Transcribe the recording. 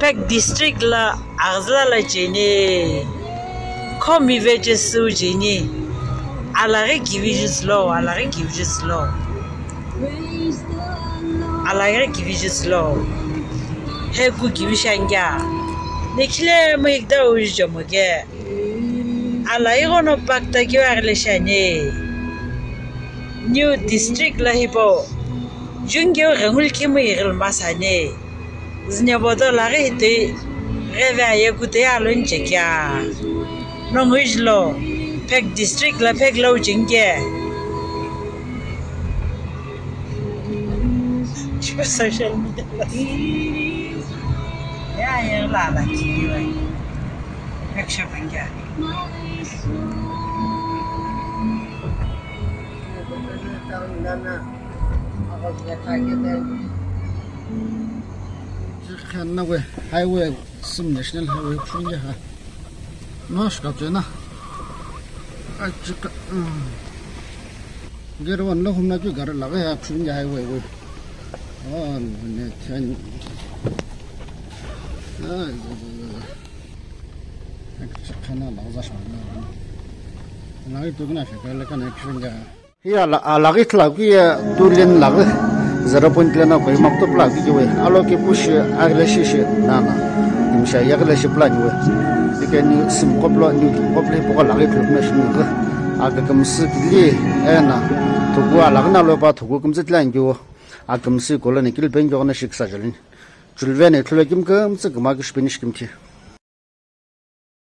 pek district la aghzla la jene. Komi veje su jene. Alare give you slow alare give you slow alare give you slow he ku give shangya nekile mo ikda ujo moge. Ala igono pakta ki warle shanye new district la hibo. Jungyo rengul ki mo iril masane zinyabodo lagi ito eve aye kute alo nche kya nongu ijlo pek district la pek lo jinge Şu sosyal medyada. Ya ya la la ki vay. Pek şapın gel. Tamam nana. Ağız ve takip edin. 看那位海外是 national highway 出去哈，那是搞真呐，啊这个嗯，给了我那后面就搞了那个呀出去 highway 喂，哦那天，哎这这这，看那老子上那，那个都跟那是搞了个那出去。ya la alagi tlagi tulin lagi zara point lena koi makto pla ki we alo ke push agle shi shi na na. Dim sha yagle shi pla ni we dike ni sim koplo ni kople po la ke klub mesh ni ko aga kam si li ena eh to go ala na lo pa to go kum zit lan jo a kam si ko la ni kil ben jo na shik sa jalin chulve ne thule kim kam se gma ki shpinish kim thi.